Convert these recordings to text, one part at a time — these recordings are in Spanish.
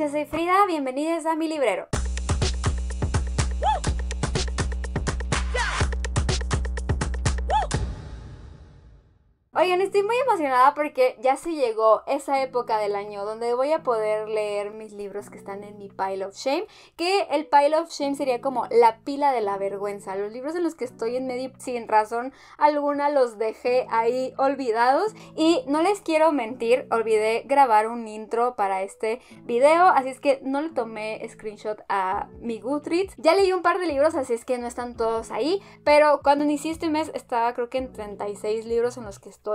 yo soy Frida, bienvenidos a mi librero. Oigan, estoy muy emocionada porque ya se llegó esa época del año donde voy a poder leer mis libros que están en mi pile of shame, que el pile of shame sería como la pila de la vergüenza, los libros en los que estoy en medio sin razón alguna los dejé ahí olvidados y no les quiero mentir, olvidé grabar un intro para este video, así es que no le tomé screenshot a mi Goodreads. Ya leí un par de libros, así es que no están todos ahí, pero cuando inicié este mes estaba creo que en 36 libros en los que estoy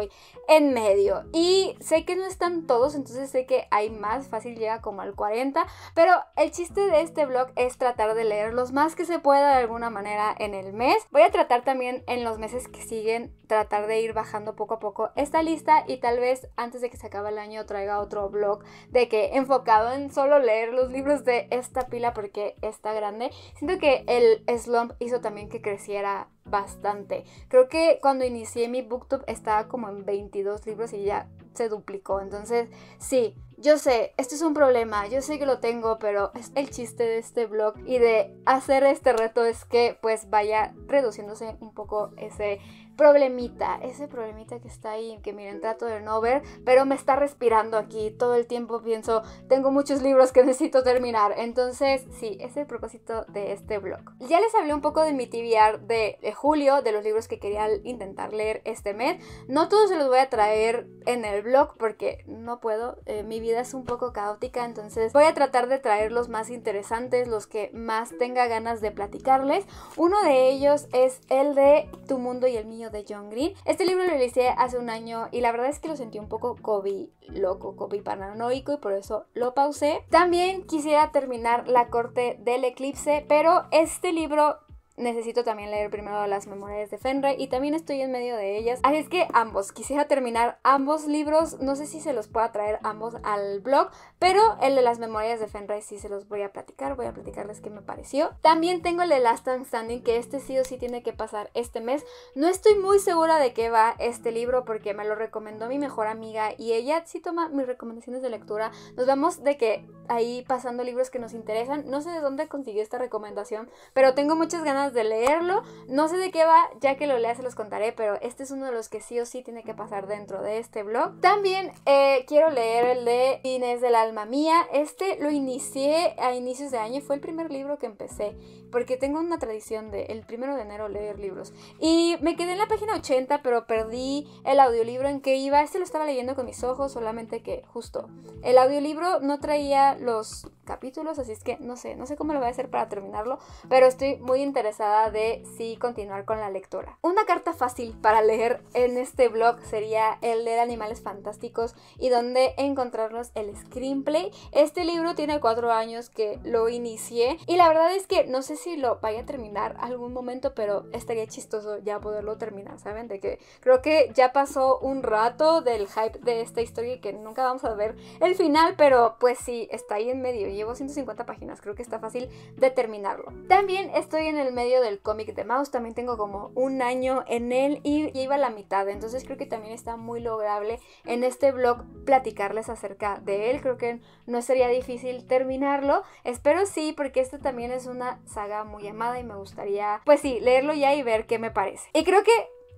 en medio. Y sé que no están todos, entonces sé que hay más, fácil llega como al 40. Pero el chiste de este blog es tratar de leer los más que se pueda de alguna manera en el mes. Voy a tratar también en los meses que siguen, tratar de ir bajando poco a poco esta lista y tal vez antes de que se acabe el año traiga otro blog de que enfocado en solo leer los libros de esta pila porque está grande. Siento que el slump hizo también que creciera bastante. Creo que cuando inicié mi booktube estaba como en 22 libros y ya se duplicó. Entonces, sí, yo sé, esto es un problema, yo sé que lo tengo, pero es el chiste de este blog y de hacer este reto es que pues vaya reduciéndose un poco ese problemita, ese problemita que está ahí, que miren, trato de no ver, pero me está respirando aquí. Todo el tiempo pienso, tengo muchos libros que necesito terminar. Entonces, sí, es el propósito de este blog. Ya les hablé un poco de mi TBR de, julio, de los libros que quería intentar leer este mes. No todos se los voy a traer en el blog porque no puedo, eh, mi vida es un poco caótica, entonces voy a tratar de traer los más interesantes, los que más tenga ganas de platicarles. Uno de ellos es el de Tu mundo y el mío de John Green. Este libro lo hice hace un año y la verdad es que lo sentí un poco COVID loco, COVID paranoico y por eso lo pausé. También quisiera terminar La corte del eclipse, pero este libro necesito también leer primero las memorias de Fenre y también estoy en medio de ellas. Así es que ambos, quisiera terminar ambos libros, no sé si se los pueda traer ambos al blog, pero el de las memorias de Fenre sí se los voy a platicar, voy a platicarles qué me pareció. También tengo el de Last Standing, que este sí o sí tiene que pasar este mes. No estoy muy segura de qué va este libro porque me lo recomendó mi mejor amiga y ella sí toma mis recomendaciones de lectura. Nos vamos de que ahí pasando libros que nos interesan. No sé de dónde consiguió esta recomendación, pero tengo muchas ganas de leerlo. No sé de qué va, ya que lo lea se los contaré, pero este es uno de los que sí o sí tiene que pasar dentro de este blog. También eh, quiero leer el de Inés del alma mía. Este lo inicié a inicios de año, fue el primer libro que empecé, porque tengo una tradición de el primero de enero leer libros. Y me quedé en la página 80, pero perdí el audiolibro en que iba. Este lo estaba leyendo con mis ojos, solamente que justo el audiolibro no traía los capítulos, así es que no sé, no sé cómo lo voy a hacer para terminarlo, pero estoy muy interesada de sí continuar con la lectura. Una carta fácil para leer en este blog sería el de Animales Fantásticos y donde encontrarlos el screenplay. Este libro tiene cuatro años que lo inicié y la verdad es que no sé si lo vaya a terminar algún momento, pero estaría chistoso ya poderlo terminar, ¿saben? De que creo que ya pasó un rato del hype de esta historia y que nunca vamos a ver el final, pero pues sí, está ahí en medio llevo 150 páginas, creo que está fácil de terminarlo. También estoy en el medio del cómic de Mouse, también tengo como un año en él y ya iba a la mitad, entonces creo que también está muy lograble en este blog platicarles acerca de él, creo que no sería difícil terminarlo, espero sí, porque este también es una saga muy amada y me gustaría, pues sí, leerlo ya y ver qué me parece. Y creo que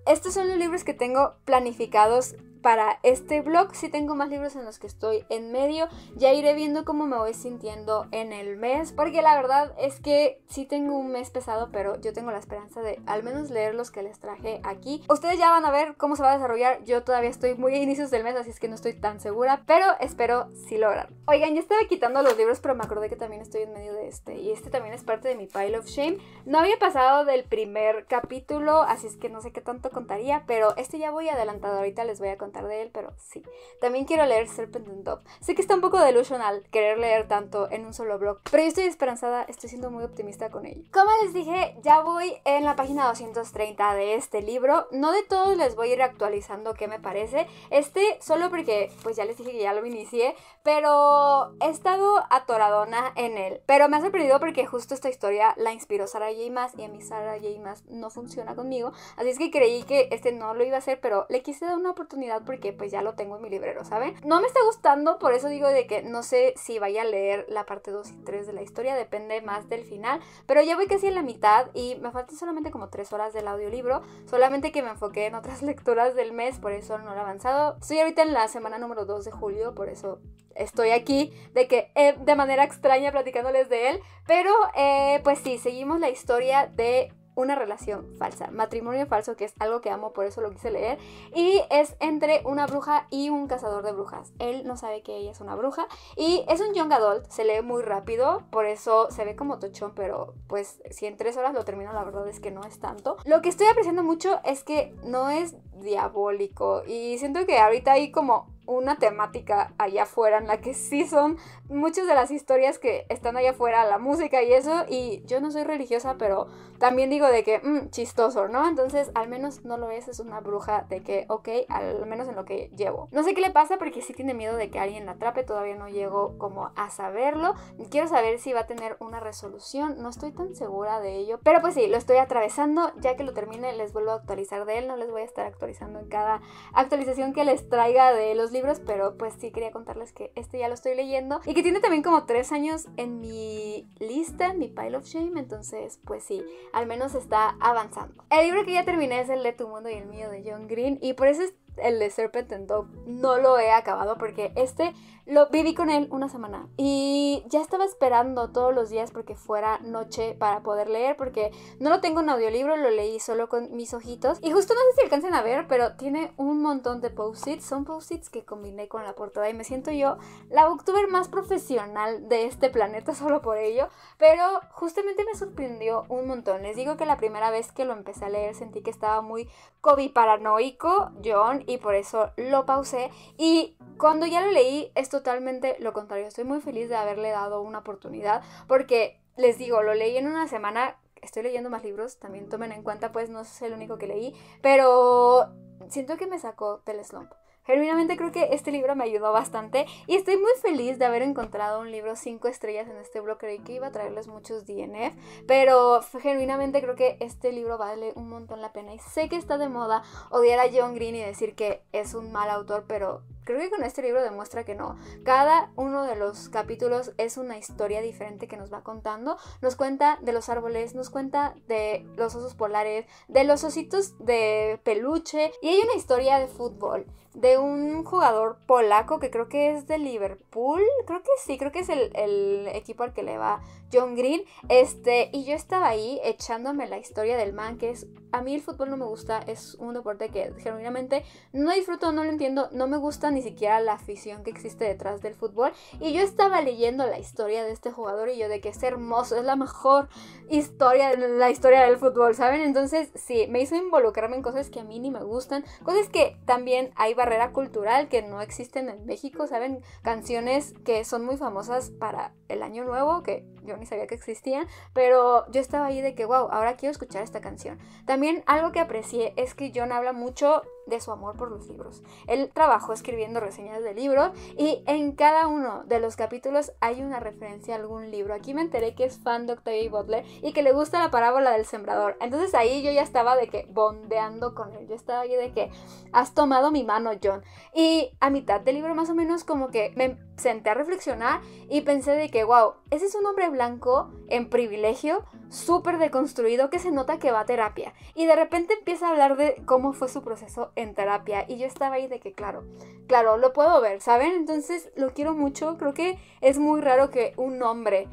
estos son los libros que tengo planificados para este blog. Si tengo más libros en los que estoy en medio, ya iré viendo cómo me voy sintiendo en el mes, porque la verdad es que sí tengo un mes pesado, pero yo tengo la esperanza de al menos leer los que les traje aquí. Ustedes ya van a ver cómo se va a desarrollar. Yo todavía estoy muy a inicios del mes, así es que no estoy tan segura, pero espero sí lograr. Oigan, ya estaba quitando los libros, pero me acordé que también estoy en medio de este, y este también es parte de mi pile of shame. No había pasado del primer capítulo, así es que no sé qué tanto contaría, pero este ya voy adelantado. Ahorita les voy a contar de él, pero sí. También quiero leer Serpent and Dove. Sé que está un poco delusional querer leer tanto en un solo blog, pero yo estoy esperanzada, estoy siendo muy optimista con ello. Como les dije, ya voy en la página 230 de este libro. No de todos les voy a ir actualizando qué me parece. Este solo porque, pues ya les dije que ya lo inicié, pero he estado atoradona en él. Pero me ha sorprendido porque justo esta historia la inspiró Sarah J. Maas y a mí Sarah J. Maas no funciona conmigo. Así es que creí que este no lo iba a hacer, pero le quise dar una oportunidad porque pues ya lo tengo en mi librero, ¿saben? No me está gustando, por eso digo de que no sé si vaya a leer la parte 2 y 3 de la historia, depende más del final, pero ya voy casi en la mitad y me faltan solamente como 3 horas del audiolibro, solamente que me enfoqué en otras lecturas del mes, por eso no lo he avanzado. Estoy ahorita en la semana número 2 de julio, por eso estoy aquí de que eh, de manera extraña platicándoles de él, pero eh, pues sí, seguimos la historia de una relación falsa, matrimonio falso, que es algo que amo, por eso lo quise leer, y es entre una bruja y un cazador de brujas. Él no sabe que ella es una bruja y es un young adult, se lee muy rápido, por eso se ve como tochón, pero pues si en tres horas lo termino, la verdad es que no es tanto. Lo que estoy apreciando mucho es que no es diabólico y siento que ahorita hay como una temática allá afuera en la que sí son muchas de las historias que están allá afuera, la música y eso, y yo no soy religiosa, pero también digo de que, mmm, chistoso, ¿no? Entonces, al menos no lo es, es una bruja de que, ok, al menos en lo que llevo. No sé qué le pasa porque sí tiene miedo de que alguien la atrape, todavía no llego como a saberlo. Quiero saber si va a tener una resolución, no estoy tan segura de ello, pero pues sí, lo estoy atravesando, ya que lo termine les vuelvo a actualizar de él, no les voy a estar actualizando en cada actualización que les traiga de los libros, pero pues sí quería contarles que este ya lo estoy leyendo y que tiene también como tres años en mi lista, en mi pile of shame, entonces pues sí, al menos está avanzando. El libro que ya terminé es el de Tu Mundo y el mío de John Green y por eso es el de Serpent and Dog no lo he acabado porque este lo viví con él una semana y ya estaba esperando todos los días porque fuera noche para poder leer porque no lo tengo en audiolibro, lo leí solo con mis ojitos. Y justo no sé si alcancen a ver, pero tiene un montón de post-its, son post-its que combiné con la portada y me siento yo la booktuber más profesional de este planeta solo por ello, pero justamente me sorprendió un montón. Les digo que la primera vez que lo empecé a leer sentí que estaba muy COVID paranoico, John, y por eso lo pausé. Y cuando ya lo leí es totalmente lo contrario. Estoy muy feliz de haberle dado una oportunidad porque les digo, lo leí en una semana. Estoy leyendo más libros, también tomen en cuenta, pues no es el único que leí, pero siento que me sacó del slump. Genuinamente creo que este libro me ayudó bastante y estoy muy feliz de haber encontrado un libro 5 estrellas en este blog. Creí que iba a traerles muchos DNF, pero genuinamente creo que este libro vale un montón la pena y sé que está de moda odiar a John Green y decir que es un mal autor, pero Creo que con este libro demuestra que no. Cada uno de los capítulos es una historia diferente que nos va contando. Nos cuenta de los árboles, nos cuenta de los osos polares, de los ositos de peluche. Y hay una historia de fútbol de un jugador polaco que creo que es de Liverpool. Creo que sí, creo que es el, el, equipo al que le va John Green. Este, y yo estaba ahí echándome la historia del man, que es. A mí el fútbol no me gusta, es un deporte que genuinamente no disfruto, no lo entiendo, no me gusta ni siquiera la afición que existe detrás del fútbol. Y yo estaba leyendo la historia de este jugador y yo de que es hermoso, es la mejor historia de la historia del fútbol, ¿saben? Entonces, sí, me hizo involucrarme en cosas que a mí ni me gustan, cosas que también hay barrera cultural que no existen en México, ¿saben? Canciones que son muy famosas para el año nuevo, que yo ni sabía que existían, pero yo estaba ahí de que, wow, ahora quiero escuchar esta canción. También algo que aprecié es que John habla mucho de su amor por los libros. Él trabajó escribiendo reseñas de libros y en cada uno de los capítulos hay una referencia a algún libro. Aquí me enteré que es fan de Octavia Butler y que le gusta la parábola del sembrador. Entonces ahí yo ya estaba de que bondeando con él. Yo estaba ahí de que has tomado mi mano, John. Y a mitad del libro más o menos como que me senté a reflexionar y pensé de que, wow, ese es un hombre blanco en privilegio, súper deconstruido, que se nota que va a terapia. Y de repente empieza a hablar de cómo fue su proceso en terapia. Y yo estaba ahí de que, claro, claro, lo puedo ver, ¿saben? Entonces lo quiero mucho. Creo que es muy raro que un hombre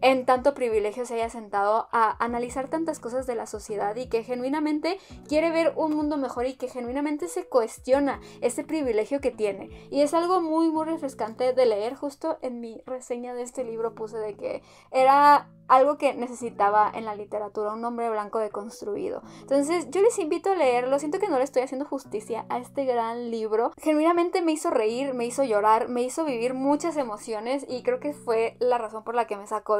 en tanto privilegio se haya sentado a analizar tantas cosas de la sociedad y que genuinamente quiere ver un mundo mejor y que genuinamente se cuestiona ese privilegio que tiene. Y es algo muy, muy refrescante de leer. Justo en mi reseña de este libro puse de que era algo que necesitaba en la literatura, un hombre blanco deconstruido. Entonces yo les invito a leerlo, siento que no le estoy haciendo justicia a este gran libro. Genuinamente me hizo reír, me hizo llorar, me hizo vivir muchas emociones y creo que fue la razón por la que me sacó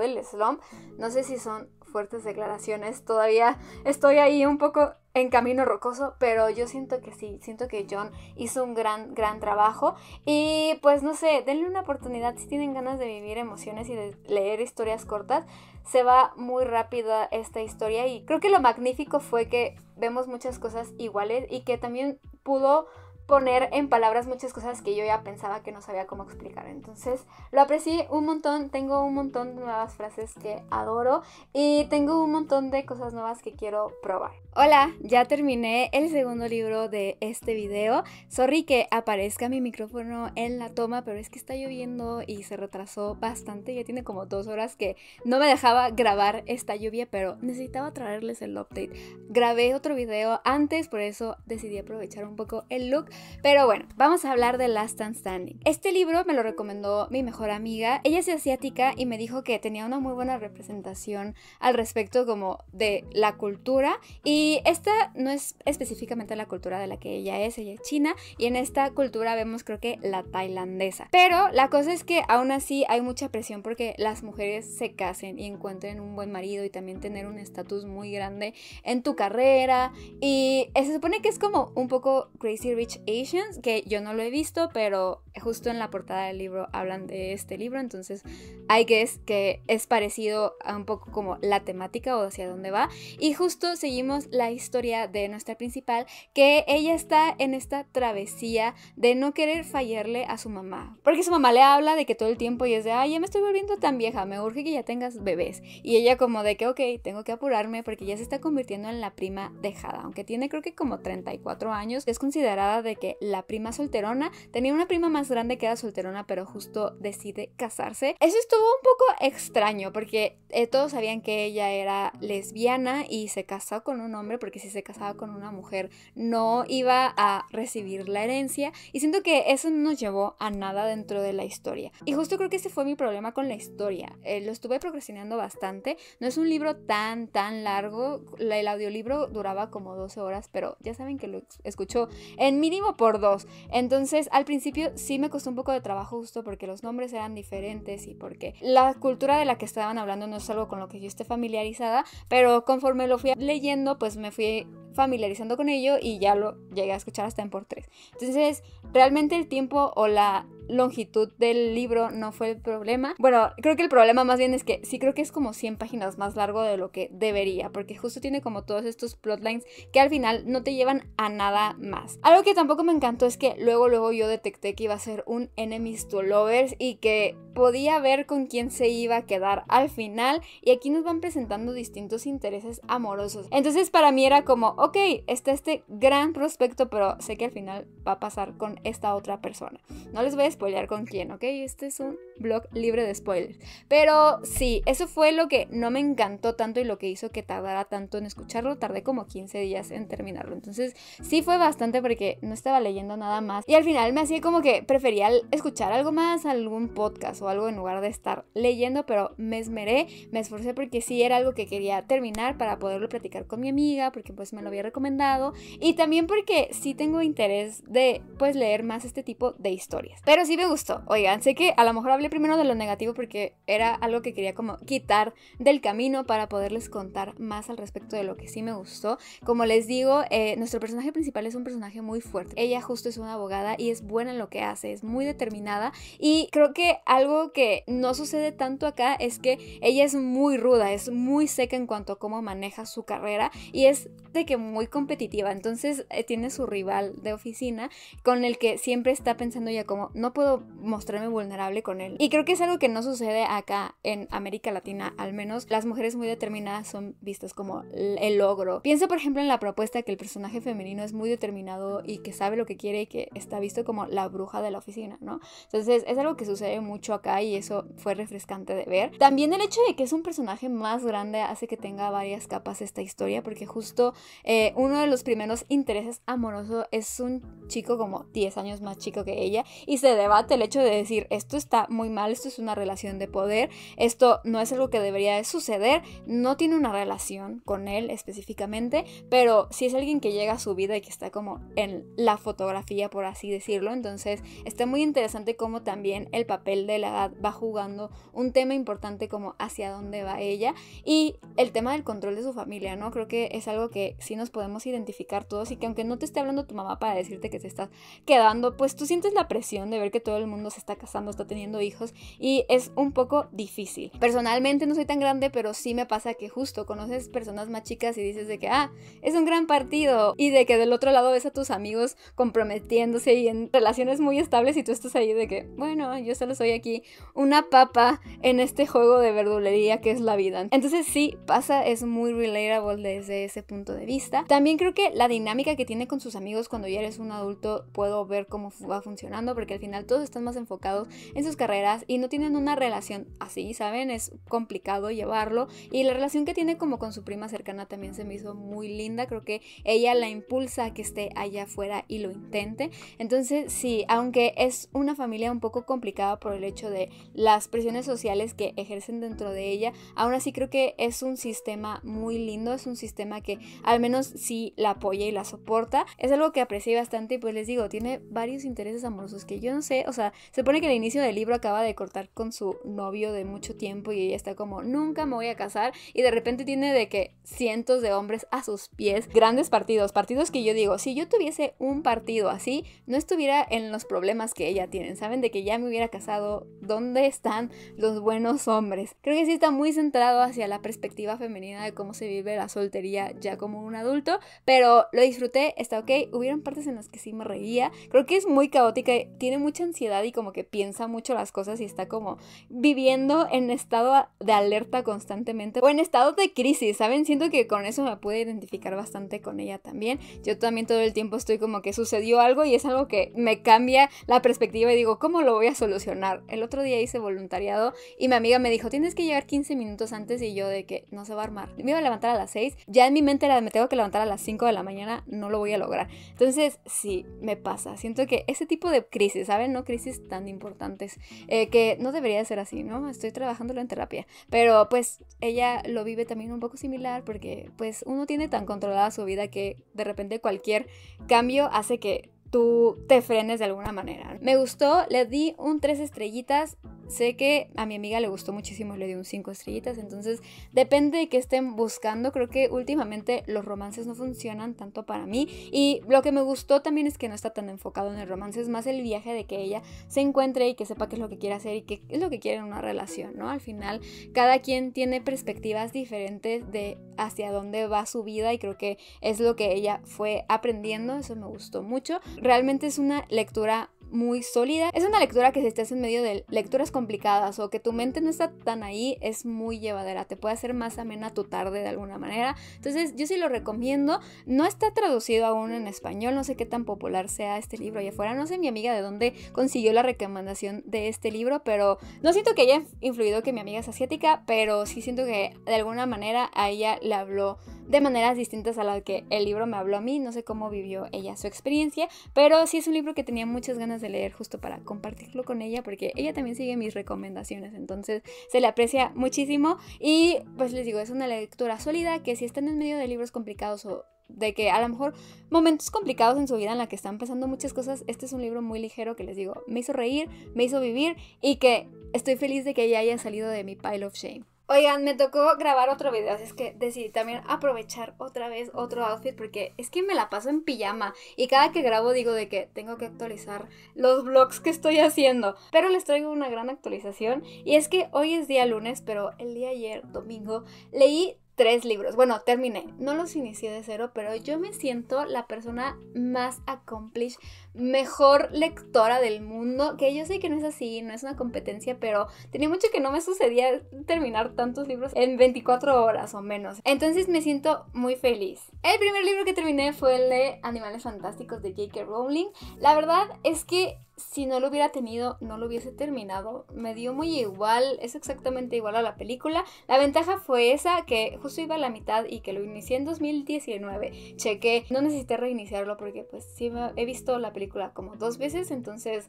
No sé si son fuertes declaraciones, todavía estoy ahí un poco en camino rocoso, pero yo siento que sí, siento que John hizo un gran, gran trabajo. Y pues no sé, denle una oportunidad si tienen ganas de vivir emociones y de leer historias cortas, se va muy rápido esta historia. Y creo que lo magnífico fue que vemos muchas cosas iguales y que también pudo poner en palabras muchas cosas que yo ya pensaba que no sabía cómo explicar. Entonces lo aprecié un montón, tengo un montón de nuevas frases que adoro y tengo un montón de cosas nuevas que quiero probar. Hola, ya terminé el segundo libro de este video. Sorry que aparezca mi micrófono en la toma, pero es que está lloviendo y se retrasó bastante. Ya tiene como dos horas que no me dejaba grabar esta lluvia, pero necesitaba traerles el update. Grabé otro video antes, por eso decidí aprovechar un poco el look. Pero bueno, vamos a hablar de Last and Standing. Este libro me lo recomendó mi mejor amiga. Ella es asiática y me dijo que tenía una muy buena representación al respecto como de la cultura y y esta no es específicamente la cultura de la que ella es, ella es china, y en esta cultura vemos creo que la tailandesa. Pero la cosa es que aún así hay mucha presión porque las mujeres se casen y encuentren un buen marido y también tener un estatus muy grande en tu carrera. Y se supone que es como un poco Crazy Rich Asians, que yo no lo he visto, pero justo en la portada del libro hablan de este libro, entonces hay que es que es parecido a un poco como la temática o hacia dónde va. Y justo seguimos la historia de nuestra principal, que ella está en esta travesía de no querer fallarle a su mamá. Porque su mamá le habla de que todo el tiempo y es de, ay, ya me estoy volviendo tan vieja, me urge que ya tengas bebés. Y ella como de que, ok, tengo que apurarme porque ya se está convirtiendo en la prima dejada. Aunque tiene creo que como 34 años, es considerada de que la prima solterona tenía una prima más grande que era solterona, pero justo decide casarse. Eso estuvo un poco extraño porque eh, todos sabían que ella era lesbiana y se casó con un hombre porque si se casaba con una mujer no iba a recibir la herencia y siento que eso no nos llevó a nada dentro de la historia. Y justo creo que ese fue mi problema con la historia. Eh, lo estuve procrastinando bastante. No es un libro tan, tan largo. el audiolibro duraba como 12 horas, pero ya saben que lo escucho en mínimo por dos. Entonces al principio sí me costó un poco de trabajo justo porque los nombres eran diferentes y porque la cultura de la que estaban hablando no es algo con lo que yo esté familiarizada, pero conforme lo fui leyendo, pues me fui familiarizando con ello y ya lo llegué a escuchar hasta en por tres. Entonces, realmente el tiempo o la longitud del libro no fue el problema. Bueno, creo que el problema más bien es que sí creo que es como 100 páginas más largo de lo que debería, porque justo tiene como todos estos plotlines que al final no te llevan a nada más. Algo que tampoco me encantó es que luego luego yo detecté que iba a ser un enemies to lovers y que podía ver con quién se iba a quedar al final y aquí nos van presentando distintos intereses amorosos. Entonces para mí era como, ok, está este gran prospecto, pero sé que al final va a pasar con esta otra persona. No les voy a spoilear con quién, ¿ok? Este es un blog libre de spoilers. Pero sí, eso fue lo que no me encantó tanto y lo que hizo que tardara tanto en escucharlo. Tardé como 15 días en terminarlo. Entonces sí fue bastante porque no estaba leyendo nada más. Y al final me hacía como que prefería escuchar algo más, algún podcast o algo en lugar de estar leyendo, pero me esmeré, me esforcé porque sí era algo que quería terminar para poderlo platicar con mi amiga, porque pues me lo había recomendado. Y también porque sí tengo interés de pues leer más este tipo de historias. Pero sí me gustó. Oigan, sé que a lo mejor hablé primero de lo negativo porque era algo que quería como quitar del camino para poderles contar más al respecto de lo que sí me gustó. Como les digo, eh, nuestro personaje principal es un personaje muy fuerte. Ella justo es una abogada y es buena en lo que hace, es muy determinada y creo que algo que no sucede tanto acá es que ella es muy ruda, es muy seca en cuanto a cómo maneja su carrera y es de que muy competitiva. Entonces eh, tiene su rival de oficina con el que siempre está pensando ya como no puedo mostrarme vulnerable con él. Y creo que es algo que no sucede acá en América Latina, al menos las mujeres muy determinadas son vistas como el logro. Piensa por ejemplo en la propuesta que el personaje femenino es muy determinado y que sabe lo que quiere y que está visto como la bruja de la oficina, ¿no? Entonces es algo que sucede mucho acá y eso fue refrescante de ver. También el hecho de que es un personaje más grande hace que tenga varias capas esta historia porque justo eh, uno de los primeros intereses amorosos es un chico como 10 años más chico que ella y se debate el hecho de decir esto está mal, esto es una relación de poder, esto no es algo que debería de suceder, no tiene una relación con él específicamente, pero si es alguien que llega a su vida y que está como en la fotografía, por así decirlo, entonces está muy interesante cómo también el papel de la edad va jugando un tema importante como hacia dónde va ella y el tema del control de su familia, ¿no? Creo que es algo que sí nos podemos identificar todos y que aunque no te esté hablando tu mamá para decirte que te estás quedando, pues tú sientes la presión de ver que todo el mundo se está casando, está teniendo hijos, hijos y es un poco difícil. Personalmente no soy tan grande, pero sí me pasa que justo conoces personas más chicas y dices de que, ah, es un gran partido y de que del otro lado ves a tus amigos comprometiéndose y en relaciones muy estables y tú estás ahí de que, bueno, yo solo soy aquí una papa en este juego de verdulería que es la vida. Entonces sí, pasa, es muy relatable desde ese punto de vista. También creo que la dinámica que tiene con sus amigos cuando ya eres un adulto puedo ver cómo va funcionando porque al final todos están más enfocados en sus carreras y no tienen una relación así, ¿saben? Es complicado llevarlo y la relación que tiene como con su prima cercana también se me hizo muy linda, creo que ella la impulsa a que esté allá afuera y lo intente. Entonces sí, aunque es una familia un poco complicada por el hecho de las presiones sociales que ejercen dentro de ella, aún así creo que es un sistema muy lindo, es un sistema que al menos sí la apoya y la soporta. Es algo que aprecié bastante y pues les digo, tiene varios intereses amorosos que yo no sé, o sea, se pone que al inicio del libro acaba de cortar con su novio de mucho tiempo y ella está como, nunca me voy a casar y de repente tiene de que cientos de hombres a sus pies, grandes partidos, partidos que yo digo, si yo tuviese un partido así, no estuviera en los problemas que ella tiene, ¿saben? De que ya me hubiera casado, ¿dónde están los buenos hombres? Creo que sí está muy centrado hacia la perspectiva femenina de cómo se vive la soltería ya como un adulto, pero lo disfruté, está ok, hubieron partes en las que sí me reía, creo que es muy caótica, tiene mucha ansiedad y como que piensa mucho las cosas y está como viviendo en estado de alerta constantemente o en estado de crisis, ¿saben? Siento que con eso me pude identificar bastante con ella también. Yo también todo el tiempo estoy como que sucedió algo y es algo que me cambia la perspectiva y digo, ¿cómo lo voy a solucionar? El otro día hice voluntariado y mi amiga me dijo, tienes que llegar 15 minutos antes y yo de que no se va a armar. Me iba a levantar a las 6, ya en mi mente era, me tengo que levantar a las 5 de la mañana, no lo voy a lograr. Entonces, sí, me pasa. Siento que ese tipo de crisis, ¿saben? No crisis tan importantes, eh, que no debería ser así, ¿no? Estoy trabajándolo en terapia. Pero pues ella lo vive también un poco similar porque pues uno tiene tan controlada su vida que de repente cualquier cambio hace que tú te frenes de alguna manera. Me gustó, le di un tres estrellitas. Sé que a mi amiga le gustó muchísimo, le di un 5 estrellitas, entonces depende de qué estén buscando. Creo que últimamente los romances no funcionan tanto para mí y lo que me gustó también es que no está tan enfocado en el romance, es más el viaje de que ella se encuentre y que sepa qué es lo que quiere hacer y qué es lo que quiere en una relación, ¿no? Al final cada quien tiene perspectivas diferentes de hacia dónde va su vida y creo que es lo que ella fue aprendiendo, eso me gustó mucho. Realmente es una lectura muy sólida. Es una lectura que si estás en medio de lecturas complicadas o que tu mente no está tan ahí, es muy llevadera. Te puede hacer más amena tu tarde de alguna manera. Entonces yo sí lo recomiendo. No está traducido aún en español. No sé qué tan popular sea este libro allá afuera. No sé mi amiga de dónde consiguió la recomendación de este libro, pero no siento que haya influido que mi amiga es asiática, pero sí siento que de alguna manera a ella le habló de maneras distintas a las que el libro me habló a mí. No sé cómo vivió ella su experiencia, pero sí es un libro que tenía muchas ganas de leer justo para compartirlo con ella porque ella también sigue mis recomendaciones, entonces se le aprecia muchísimo y pues les digo, es una lectura sólida que si están en medio de libros complicados o de que a lo mejor momentos complicados en su vida en la que están pasando muchas cosas, este es un libro muy ligero que les digo, me hizo reír, me hizo vivir y que estoy feliz de que ella haya salido de mi pile of shame. Oigan, me tocó grabar otro video, así es que decidí también aprovechar otra vez otro outfit porque es que me la paso en pijama y cada que grabo digo de que tengo que actualizar los vlogs que estoy haciendo. Pero les traigo una gran actualización y es que hoy es día lunes, pero el día ayer, domingo, leí tres libros. Bueno, terminé. No los inicié de cero, pero yo me siento la persona más accomplished, mejor lectora del mundo. Que yo sé que no es así, no es una competencia, pero tenía mucho que no me sucedía terminar tantos libros en 24 horas o menos. Entonces me siento muy feliz. El primer libro que terminé fue el de Animales Fantásticos de J.K. Rowling. La verdad es que si no lo hubiera tenido, no lo hubiese terminado. Me dio muy igual, es exactamente igual a la película. La ventaja fue esa, que justo iba a la mitad y que lo inicié en 2019. Chequé, no necesité reiniciarlo porque pues sí he visto la película como dos veces, entonces,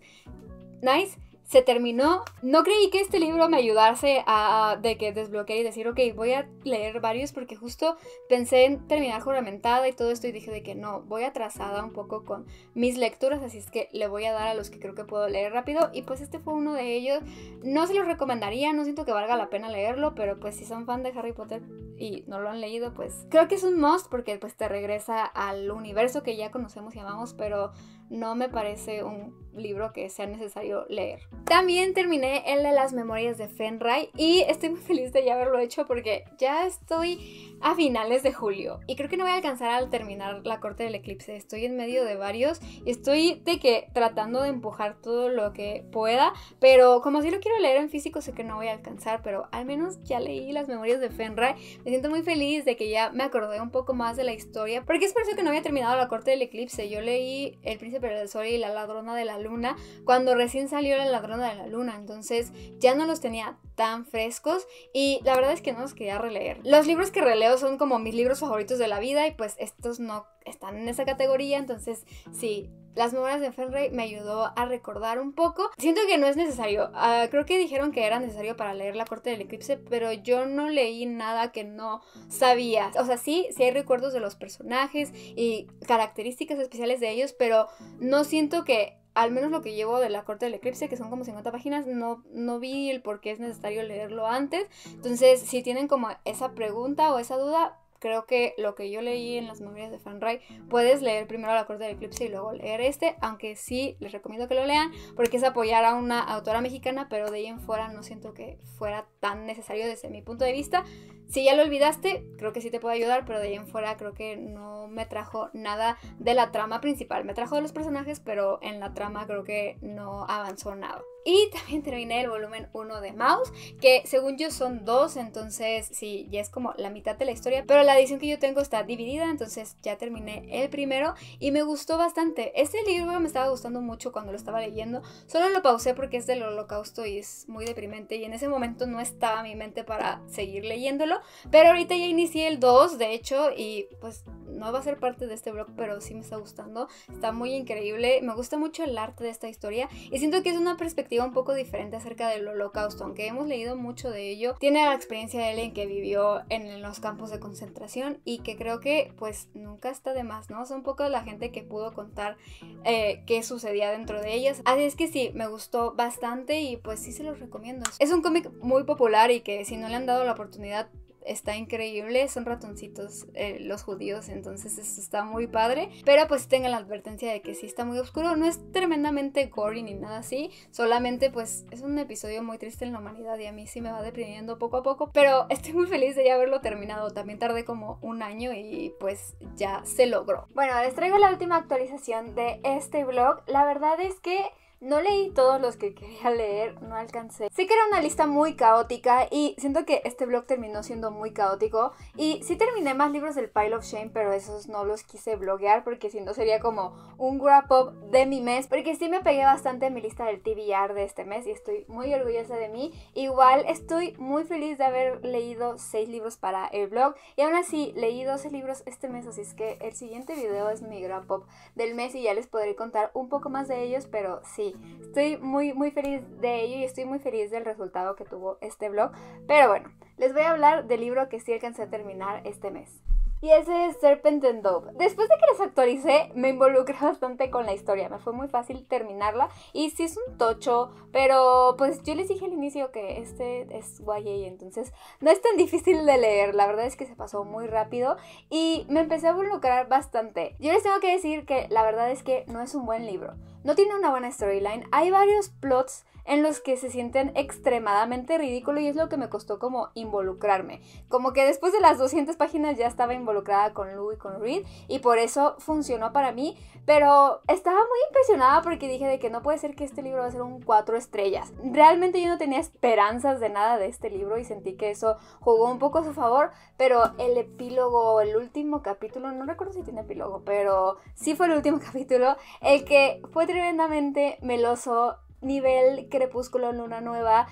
nice se terminó. No creí que este libro me ayudase a de que desbloquear y decir, ok, voy a leer varios porque justo pensé en terminar juramentada y todo esto y dije de que no, voy atrasada un poco con mis lecturas, así es que le voy a dar a los que creo que puedo leer rápido y pues este fue uno de ellos. No se los recomendaría, no siento que valga la pena leerlo, pero pues si son fan de Harry Potter y no lo han leído, pues creo que es un must porque pues te regresa al universo que ya conocemos y amamos, pero no me parece un libro que sea necesario leer. También terminé el de las memorias de Fenray y estoy muy feliz de ya haberlo hecho porque ya estoy a finales de julio. Y creo que no voy a alcanzar al terminar la corte del eclipse. Estoy en medio de varios y estoy de que tratando de empujar todo lo que pueda. Pero como si lo quiero leer en físico, sé que no voy a alcanzar. Pero al menos ya leí las memorias de Fenray. Me siento muy feliz de que ya me acordé un poco más de la historia. Porque es por eso que no había terminado la corte del eclipse. Yo leí El príncipe del sol y la ladrona de la luna cuando recién salió la ladrona de la luna. Entonces ya no los tenía tan frescos. Y la verdad es que no los quería releer. Los libros que releo son como mis libros favoritos de la vida y pues estos no están en esa categoría, entonces sí, las memorias de Fenray me ayudó a recordar un poco. Siento que no es necesario. Ah, creo que dijeron que era necesario para leer La Corte del Eclipse, pero yo no leí nada que no sabía. O sea, sí, sí hay recuerdos de los personajes y características especiales de ellos, pero no siento que al menos lo que llevo de la corte del eclipse, que son como 50 páginas, no, no vi el por qué es necesario leerlo antes. Entonces, si tienen como esa pregunta o esa duda, creo que lo que yo leí en las memorias de Fanray, puedes leer primero La Corte del Eclipse y luego leer este, aunque sí les recomiendo que lo lean porque es apoyar a una autora mexicana, pero de ahí en fuera no siento que fuera tan necesario desde mi punto de vista. Si ya lo olvidaste, creo que sí te puede ayudar, pero de ahí en fuera creo que no me trajo nada de la trama principal. Me trajo de los personajes, pero en la trama creo que no avanzó nada. Y también terminé el volumen 1 de Mouse, que según yo son dos, entonces sí, ya es como la mitad de la historia, pero la edición que yo tengo está dividida, entonces ya terminé el primero y me gustó bastante. Este libro me estaba gustando mucho cuando lo estaba leyendo, solo lo pausé porque es del holocausto y es muy deprimente y en ese momento no estaba mi mente para seguir leyéndolo, pero ahorita ya inicié el 2, de hecho, y pues no va a ser parte de este blog, pero sí me está gustando, está muy increíble, me gusta mucho el arte de esta historia y siento que es una perspectiva un poco diferente acerca del holocausto, aunque hemos leído mucho de ello. Tiene la experiencia de alguien que vivió en los campos de concentración y que creo que pues nunca está de más, ¿no? Son poco la gente que pudo contar eh, qué sucedía dentro de ellas. Así es que sí, me gustó bastante y pues sí se los recomiendo. Es un cómic muy popular y que si no le han dado la oportunidad está increíble. Son ratoncitos eh, los judíos, entonces eso está muy padre. Pero pues tengan la advertencia de que sí está muy oscuro. No es tremendamente gory ni nada así. Solamente pues es un episodio muy triste en la humanidad y a mí sí me va deprimiendo poco a poco. Pero estoy muy feliz de ya haberlo terminado. También tardé como un año y pues ya se logró. Bueno, les traigo la última actualización de este blog. La verdad es que... No leí todos los que quería leer, no alcancé. Sé que era una lista muy caótica y siento que este blog terminó siendo muy caótico. Y sí terminé más libros del Pile of Shame, pero esos no los quise bloguear porque si no sería como un wrap up de mi mes. Porque sí me pegué bastante en mi lista del TBR de este mes y estoy muy orgullosa de mí. Igual estoy muy feliz de haber leído 6 libros para el blog y aún así leí 12 libros este mes, así es que el siguiente video es mi wrap up del mes y ya les podré contar un poco más de ellos, pero sí estoy muy, muy feliz de ello y estoy muy feliz del resultado que tuvo este blog. Pero bueno, les voy a hablar del libro que sí alcancé a terminar este mes y ese es Serpent and Dove. Después de que les actualicé, me involucré bastante con la historia. Me fue muy fácil terminarla. Y sí es un tocho, pero pues yo les dije al inicio que este es YA, entonces no es tan difícil de leer. La verdad es que se pasó muy rápido y me empecé a involucrar bastante. Yo les tengo que decir que la verdad es que no es un buen libro. No tiene una buena storyline. Hay varios plots en los que se sienten extremadamente ridículos y es lo que me costó como involucrarme. Como que después de las 200 páginas ya estaba involucrada con Lou y con Reed y por eso funcionó para mí, pero estaba muy impresionada porque dije de que no puede ser que este libro va a ser un 4 estrellas. Realmente yo no tenía esperanzas de nada de este libro y sentí que eso jugó un poco a su favor, pero el epílogo, el último capítulo, no recuerdo si tiene epílogo, pero sí fue el último capítulo, el que fue tremendamente meloso nivel Crepúsculo Luna Nueva.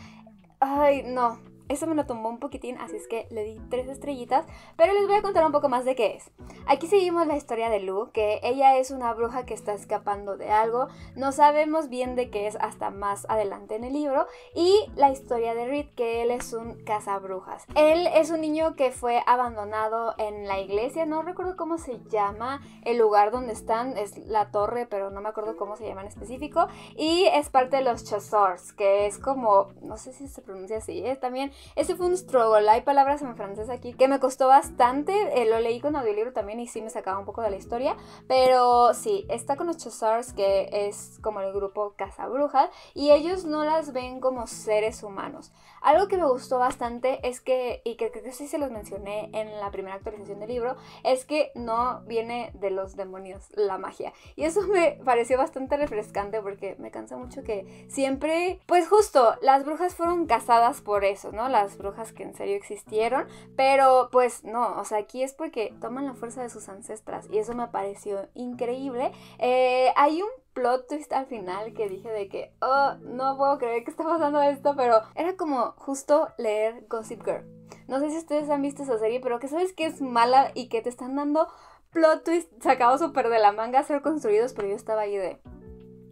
Ay, no, eso me lo tomó un poquitín, así es que le di tres estrellitas, pero les voy a contar un poco más de qué es. Aquí seguimos la historia de Lu, que ella es una bruja que está escapando de algo, no sabemos bien de qué es hasta más adelante en el libro, y la historia de Reed, que él es un cazabrujas. Él es un niño que fue abandonado en la iglesia, no recuerdo cómo se llama el lugar donde están, es la torre, pero no me acuerdo cómo se llama en específico, y es parte de los Chazors, que es como, no sé si se pronuncia así, es también ese fue un struggle. Hay palabras en francés aquí que me costó bastante. Eh, lo leí con audiolibro también y sí me sacaba un poco de la historia. Pero sí, está con los Chazars, que es como el grupo Brujas y ellos no las ven como seres humanos. Algo que me gustó bastante es que, y que creo que sí se los mencioné en la primera actualización del libro, es que no viene de los demonios la magia. Y eso me pareció bastante refrescante porque me cansa mucho que siempre, pues justo, las brujas fueron cazadas por eso, ¿no? Las brujas que en serio existieron, pero pues no, o sea, aquí es porque toman la fuerza de sus ancestras y eso me pareció increíble. Eh, hay un plot twist al final que dije de que, oh, no puedo creer que está pasando esto, pero era como justo leer Gossip Girl. No sé si ustedes han visto esa serie, pero que sabes que es mala y que te están dando plot twist sacados súper de la manga a ser construidos, pero yo estaba ahí de,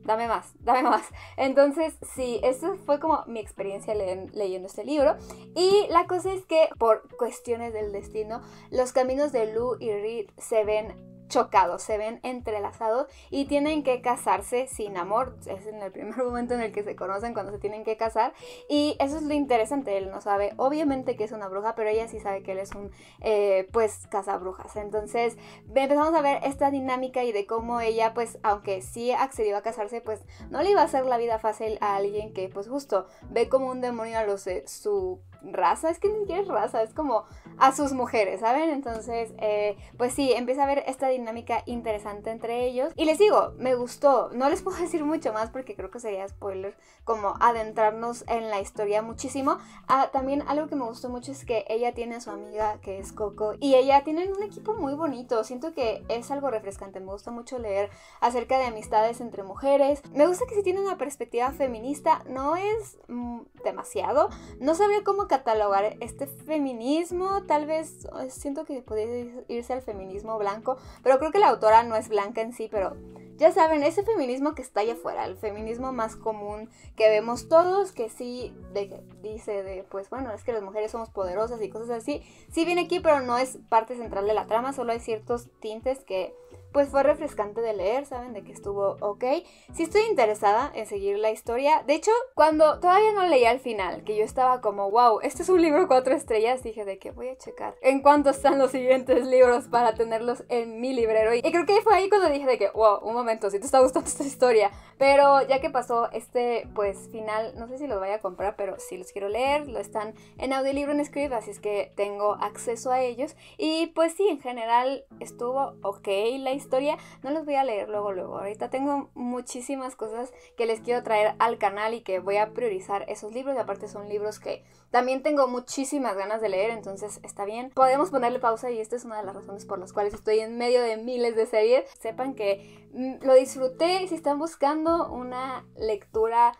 dame más, dame más. Entonces, sí, eso fue como mi experiencia leyendo este libro. Y la cosa es que por cuestiones del destino, los caminos de Lu y Reed se ven chocados, se ven entrelazados y tienen que casarse sin amor. Es en el primer momento en el que se conocen cuando se tienen que casar. Y eso es lo interesante, él no sabe obviamente que es una bruja, pero ella sí sabe que él es un, eh, pues, cazabrujas. Entonces empezamos a ver esta dinámica y de cómo ella, pues, aunque sí accedió a casarse, pues no le iba a hacer la vida fácil a alguien que, pues, justo ve como un demonio a los su raza, es que ni siquiera es raza, es como a sus mujeres, ¿saben? Entonces, eh, pues sí, empieza a ver esta dinámica interesante entre ellos. Y les digo, me gustó, no les puedo decir mucho más porque creo que sería spoiler, como adentrarnos en la historia muchísimo. Ah, también algo que me gustó mucho es que ella tiene a su amiga que es Coco y ella tienen un equipo muy bonito, siento que es algo refrescante, me gusta mucho leer acerca de amistades entre mujeres. Me gusta que si tiene una perspectiva feminista, no es mm, demasiado, no sabría cómo catalogar este feminismo, tal vez eh, siento que podría irse al feminismo blanco, pero creo que la autora no es blanca en sí, pero ya saben, ese feminismo que está allá afuera, el feminismo más común que vemos todos, que sí dice de, pues bueno, es que las mujeres somos poderosas y cosas así, sí viene aquí, pero no es parte central de la trama, solo hay ciertos tintes que pues fue refrescante de leer, ¿saben? De que estuvo ok. Sí estoy interesada en seguir la historia. De hecho, cuando todavía no leía al final, que yo estaba como, wow, este es un libro cuatro estrellas, dije de que voy a checar en cuánto están los siguientes libros para tenerlos en mi librero. Y creo que fue ahí cuando dije de que, wow, un momento, si te está gustando esta historia. Pero ya que pasó este, pues, final, no sé si los vaya a comprar, pero sí los quiero leer. Lo están en audiolibro en Script, así es que tengo acceso a ellos. Y pues sí, en general estuvo ok la historia historia, no los voy a leer luego, luego. Ahorita tengo muchísimas cosas que les quiero traer al canal y que voy a priorizar esos libros. Y aparte son libros que también tengo muchísimas ganas de leer, entonces está bien. Podemos ponerle pausa y esta es una de las razones por las cuales estoy en medio de miles de series. Sepan que mm, lo disfruté. Si están buscando una lectura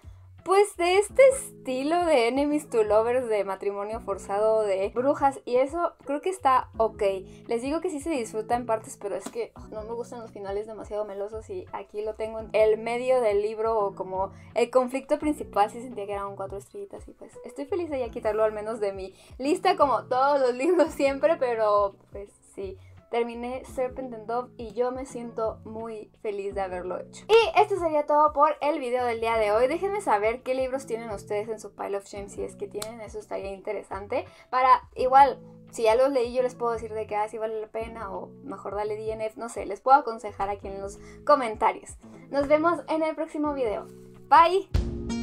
pues de este estilo de enemies to lovers, de matrimonio forzado, de brujas y eso creo que está ok. Les digo que sí se disfruta en partes, pero es que no me gustan los finales demasiado melosos y aquí lo tengo en el medio del libro o como el conflicto principal sí sentía que eran cuatro estrellitas y pues estoy feliz de ya quitarlo al menos de mi lista como todos los libros siempre, pero pues sí terminé Serpent and Dove y yo me siento muy feliz de haberlo hecho. Y esto sería todo por el video del día de hoy. Déjenme saber qué libros tienen ustedes en su pile of shame si es que tienen, eso estaría interesante. Para igual, si ya los leí yo les puedo decir de que así ah, vale la pena o mejor dale DNF, no sé, les puedo aconsejar aquí en los comentarios. Nos vemos en el próximo video. Bye.